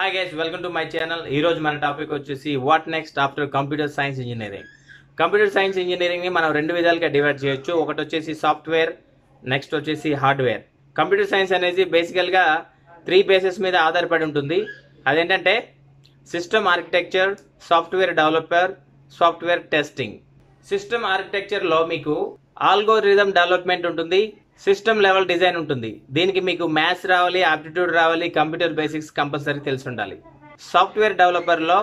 Hi guys welcome to my channel ఈ రోజు మన టాపిక్ వచ్చేసి what next after computer science engineering computer science ఇంజనీరింగ్ని మనం రెండు విధాలుగా డివైడ్ చేయొచ్చు. ఒకటి వచ్చేసి సాఫ్ట్వేర్ నెక్స్ట్ వచ్చేసి హార్డ్వేర్ కంప్యూటర్ సైన్స్ అనేది బేసికల్గా త్రీ బేసెస్ మీద ఆధారపడి ఉంటుంది. అదేంటంటే system architecture software developer software testing system ఆర్కిటెక్చర్లో మీకు ఆల్గోరిథం డెవలప్మెంట్ ఉంటుంది. సిస్టమ్ లెవెల్ డిజైన్ ఉంటుంది. దీనికి మీకు మ్యాథ్స్ రావాలి ఆప్టిట్యూడ్ రావాలి కంప్యూటర్ బేసిక్స్ కంపల్సరీ తెలిసి ఉండాలి. సాఫ్ట్వేర్ డెవలపర్లో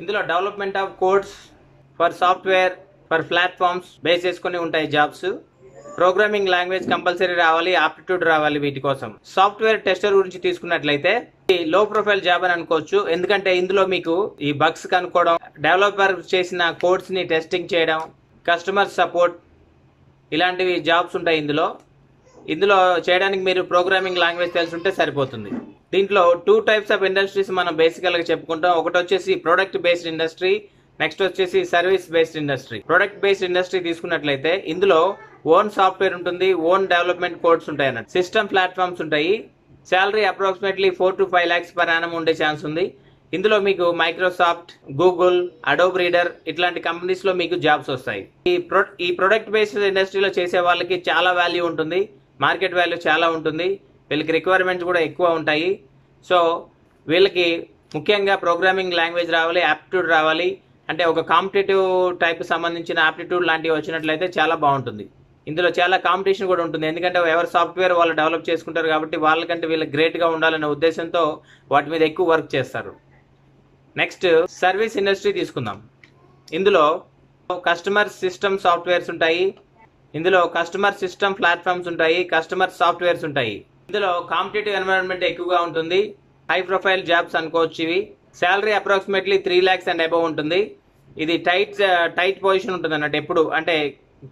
ఇందులో development of codes for software for platforms base చేసుకుని ఉంటాయి జాబ్స్. ప్రోగ్రామింగ్ లాంగ్వేజ్ కంపల్సరీ రావాలి ఆప్టిట్యూడ్ రావాలి వీటి కోసం. సాఫ్ట్వేర్ టెస్టర్ గురించి తీసుకున్నట్లయితే లో ప్రొఫైల్ జాబ్ అని అనుకోవచ్చు. ఎందుకంటే ఇందులో మీకు ఈ బగ్స్ కనుక్కోవడం డెవలపర్ చేసిన కోడ్స్ని టెస్టింగ్ చేయడం కస్టమర్ సపోర్ట్ ఇలాంటివి జాబ్స్ ఉంటాయి ఇందులో. ఇందులో చేయడానికి మీరు ప్రోగ్రామింగ్ లాంగ్వేజ్ తెలిసి ఉంటే సరిపోతుంది. దీంట్లో టూ టైప్స్ ఆఫ్ ఇండస్ట్రీస్ మనం బేసికల్గా చెప్పుకుంటాం. ఒకటి వచ్చేసి ప్రొడక్ట్ బేస్డ్ ఇండస్ట్రీ నెక్స్ట్ వచ్చేసి service based industry product based industry తీసుకున్నట్లయితే ఇందులో ఓన్ సాఫ్ట్వేర్ ఉంటుంది ఓన్ డెవలప్మెంట్ కోడ్స్ ఉంటాయి అన్నట్టు. సిస్టమ్ ప్లాట్ఫామ్స్ ఉంటాయి. Salary approximately four to five lakhs per annum ఉండే ఛాన్స్ ఉంది. ఇందులో మీకు మైక్రోసాఫ్ట్ గూగుల్ అడోబ్ రీడర్ ఇట్లాంటి కంపెనీస్లో మీకు జాబ్స్ వస్తాయి. ఈ ప్రొ ఈ ప్రొడక్ట్ బేస్డ్ ఇండస్ట్రీలో చేసే వాళ్ళకి చాలా వాల్యూ ఉంటుంది. మార్కెట్ వాల్యూ చాలా ఉంటుంది. వీళ్ళకి రిక్వైర్మెంట్స్ కూడా ఎక్కువ ఉంటాయి. సో వీళ్ళకి ముఖ్యంగా ప్రోగ్రామింగ్ లాంగ్వేజ్ రావాలి యాప్టిట్యూడ్ రావాలి. అంటే ఒక కాంపిటేటివ్ టైప్ సంబంధించిన యాప్టిట్యూడ్ లాంటివి వచ్చినట్లయితే చాలా బాగుంటుంది. ఇందులో చాలా కాంపిటీషన్ కూడా ఉంటుంది. ఎందుకంటే ఎవరు సాఫ్ట్వేర్ వాళ్ళు డెవలప్ చేసుకుంటారు కాబట్టి వాళ్ళకంటే వీళ్ళకి గ్రేట్గా ఉండాలనే ఉద్దేశంతో వాటి మీద ఎక్కువ వర్క్ చేస్తారు. నెక్స్ట్ సర్వీస్ ఇండస్ట్రీ తీసుకుందాం. ఇందులో కస్టమర్ సిస్టమ్ సాఫ్ట్వేర్స్ ఉంటాయి. ఇందులో కస్టమర్ సిస్టమ్ ప్లాట్ఫామ్స్ ఉంటాయి కస్టమర్ సాఫ్ట్వేర్స్ ఉంటాయి. ఇందులో కాంపిటేటివ్ ఎన్వైరన్మెంట్ ఎక్కువగా ఉంటుంది. హై ప్రొఫైల్ జాబ్స్ అనుకోవచ్చు ఇవి. Salary approximately three lakhs and above ఉంటుంది. ఇది టైట్ టైట్ పొజిషన్ ఉంటుంది అన్నట్టు ఎప్పుడు. అంటే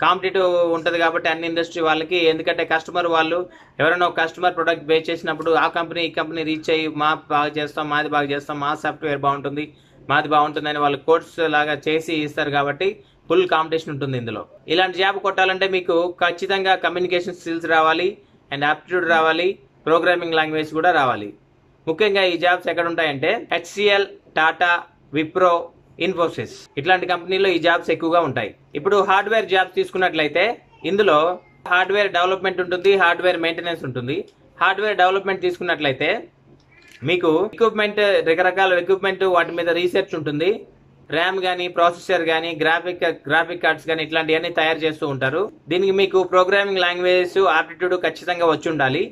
కాంపిటేటివ్ ఉంటుంది కాబట్టి అన్ని ఇండస్ట్రీ వాళ్ళకి ఎందుకంటే కస్టమర్ వాళ్ళు ఎవరైనా ఒక కస్టమర్ ప్రొడక్ట్ బేస్ చేసినప్పుడు ఆ కంపెనీ ఈ కంపెనీ రీచ్ అయ్యి మా బాగా చేస్తాం మాది బాగా చేస్తాం మా సాఫ్ట్వేర్ బాగుంటుంది. మాది బాగుంటుంది వాళ్ళు కోర్స్ లాగా చేసి ఇస్తారు కాబట్టి ఫుల్ కాంపిటీషన్ ఉంటుంది ఇందులో. ఇలాంటి జాబ్ కొట్టాలంటే మీకు ఖచ్చితంగా కమ్యూనికేషన్ స్కిల్స్ రావాలి అండ్ ఆప్టిట్యూడ్ రావాలి ప్రోగ్రామింగ్ లాంగ్వేజ్ కూడా రావాలి. ముఖ్యంగా ఈ జాబ్స్ ఎక్కడ ఉంటాయంటే హెచ్సిఎల్ టాటా విప్రో ఇన్ఫోసిస్ ఇట్లాంటి కంపెనీలో ఈ జాబ్స్ ఎక్కువగా ఉంటాయి. ఇప్పుడు హార్డ్వేర్ జాబ్స్ తీసుకున్నట్లయితే ఇందులో హార్డ్వేర్ డెవలప్మెంట్ ఉంటుంది హార్డ్వేర్ మెయింటెనెన్స్ ఉంటుంది. హార్డ్వేర్ డెవలప్మెంట్ తీసుకున్నట్లయితే మీకు ఎక్విప్మెంట్ రకరకాల ఎక్విప్మెంట్ వాటి మీద రీసెర్చ్ ఉంటుంది. ర్యామ్ కానీ ప్రాసెసర్ కానీ గ్రాఫిక్ గ్రాఫిక్ కార్డ్స్ కానీ ఇట్లాంటివన్నీ తయారు చేస్తూ ఉంటారు. దీనికి మీకు ప్రోగ్రామింగ్ లాంగ్వేజ్ ఆప్టిట్యూడ్ ఖచ్చితంగా వచ్చి ఉండాలి.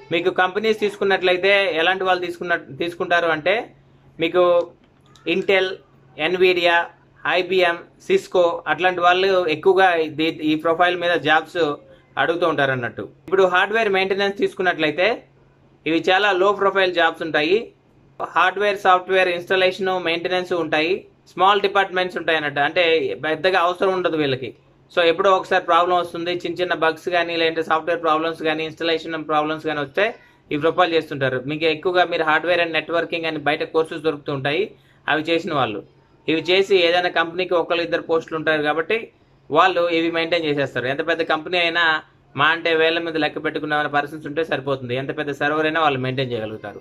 మీకు కంపెనీస్ తీసుకున్నట్లయితే ఎలాంటి వాళ్ళు తీసుకున్న తీసుకుంటారు అంటే మీకు ఇంటెల్ ఎన్విడియా ఐబిఎం సిస్కో అట్లాంటి వాళ్ళు ఎక్కువగా ఈ ప్రొఫైల్ మీద జాబ్స్ అడుగుతూ ఉంటారు అన్నట్టు ఇప్పుడు హార్డ్వేర్ మెయింటెనెన్స్ తీసుకున్నట్లయితే ఇవి చాలా లో ప్రొఫైల్ జాబ్స్ ఉంటాయి. హార్డ్వేర్ సాఫ్ట్వేర్ ఇన్స్టాలేషన్ మెయింటెనెన్స్ ఉంటాయి. స్మాల్ డిపార్ట్మెంట్స్ ఉంటాయి అన్నట్టు అంటే పెద్దగా అవసరం ఉండదు వీళ్ళకి. సో ఎప్పుడో ఒకసారి ప్రాబ్లం వస్తుంది. చిన్న చిన్న బగ్స్ కానీ లేదంటే సాఫ్ట్వేర్ ప్రాబ్లమ్స్ కానీ ఇన్స్టలేషన్ ప్రాబ్లమ్స్ కానీ వస్తే ఈ ప్రొఫైల్ చేస్తుంటారు. మీకు ఎక్కువగా మీరు హార్డ్వేర్ అండ్ నెట్వర్కింగ్ అని బయట కోర్సెస్ దొరుకుతుంటాయి అవి చేసిన వాళ్ళు. ఇవి చేసి ఏదైనా కంపెనీకి ఒకళ్ళు ఇద్దరు పోస్టులు ఉంటారు కాబట్టి వాళ్ళు ఇవి మెయింటైన్ చేసేస్తారు. ఎంత పెద్ద కంపెనీ అయినా మా అంటే వేల మీద లెక్క పెట్టుకున్న పర్సన్స్ ఉంటే సరిపోతుంది. ఎంత పెద్ద సర్వర్ అయినా వాళ్ళు మెయింటైన్ చేయగలుగుతారు.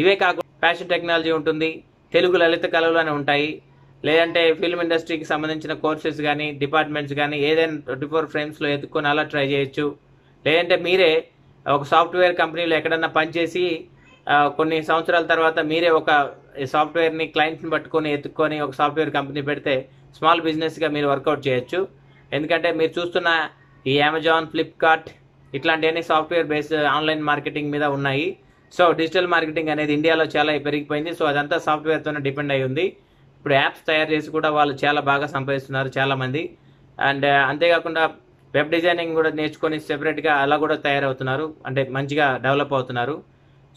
ఇవే కాకుండా ఫ్యాషన్ టెక్నాలజీ ఉంటుంది. తెలుగు లలిత కళలు అని ఉంటాయి. లేదంటే ఫిల్మ్ ఇండస్ట్రీకి సంబంధించిన కోర్సెస్ కానీ డిపార్ట్మెంట్స్ కానీ ఏదైనా ట్వంటీ ఫోర్ ఫ్రేమ్స్లో ఎత్తుకొని అలా ట్రై చేయొచ్చు. లేదంటే మీరే ఒక సాఫ్ట్వేర్ కంపెనీలో ఎక్కడన్నా పనిచేసి కొన్ని సంవత్సరాల తర్వాత మీరే ఒక సాఫ్ట్వేర్ని క్లయింట్స్ని పట్టుకొని ఎత్తుకొని ఒక సాఫ్ట్వేర్ కంపెనీ పెడితే స్మాల్ బిజినెస్గా మీరు వర్కౌట్ చేయొచ్చు. ఎందుకంటే మీరు చూస్తున్న ఈ అమెజాన్ ఫ్లిప్కార్ట్ ఇట్లాంటివన్నీ సాఫ్ట్వేర్ బేస్డ్ ఆన్లైన్ మార్కెటింగ్ మీద ఉన్నాయి. సో డిజిటల్ మార్కెటింగ్ అనేది ఇండియాలో చాలా పెరిగిపోయింది. సో అదంతా సాఫ్ట్వేర్తోనే డిపెండ్ అయి ఉంది. ఇప్పుడు యాప్స్ తయారు చేసి కూడా వాళ్ళు చాలా బాగా సంపాదిస్తున్నారు చాలామంది అండ్ uh, అంతేకాకుండా వెబ్ డిజైనింగ్ కూడా నేర్చుకొని సెపరేట్గా అలా కూడా తయారవుతున్నారు. అంటే మంచిగా డెవలప్ అవుతున్నారు.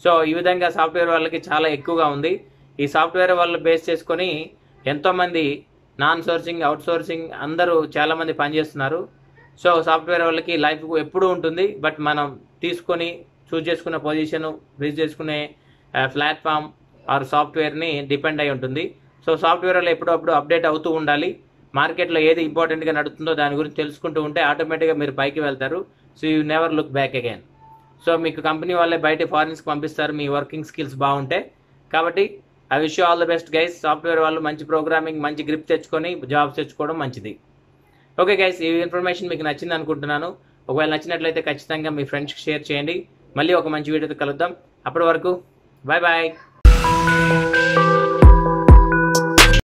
సో ఈ విధంగా సాఫ్ట్వేర్ వాళ్ళకి చాలా ఎక్కువగా ఉంది. ఈ సాఫ్ట్వేర్ వాళ్ళు బేస్ చేసుకొని ఎంతోమంది నాన్ సోర్సింగ్ అవుట్ సోర్సింగ్ అందరూ చాలామంది పనిచేస్తున్నారు. సో సాఫ్ట్వేర్ వాళ్ళకి లైఫ్ ఎప్పుడూ ఉంటుంది. బట్ మనం తీసుకొని చూస్ చేసుకున్న పొజిషన్ రీచ్ చేసుకునే ప్లాట్ఫామ్ ఆర్ సాఫ్ట్వేర్ని డిపెండ్ అయి ఉంటుంది. సో సాఫ్ట్వేర్ వాళ్ళు ఎప్పుడప్పుడు అప్డేట్ అవుతూ ఉండాలి. మార్కెట్లో ఏది ఇంపార్టెంట్గా నడుస్తుందో దాని గురించి తెలుసుకుంటూ ఉంటే ఆటోమేటిక్గా మీరు పైకి వెళ్తారు. So you never look back again. So మీకు కంపెనీ వాళ్ళే బయట ఫారిన్స్కి పంపిస్తారు. మీ వర్కింగ్ స్కిల్స్ బాగుంటే. కాబట్టి I wish all the best guys. Software వాళ్ళు మంచి ప్రోగ్రామింగ్ మంచి గ్రిప్ తెచ్చుకొని జాబ్స్ తెచ్చుకోవడం మంచిది. ఓకే గైస్ ఈ ఇన్ఫర్మేషన్ మీకు నచ్చింది అనుకుంటున్నాను. ఒకవేళ నచ్చినట్లయితే ఖచ్చితంగా మీ ఫ్రెండ్స్కి షేర్ చేయండి. మళ్ళీ ఒక మంచి వీడియోతో కలుద్దాం. అప్పటి వరకు బాయ్ బాయ్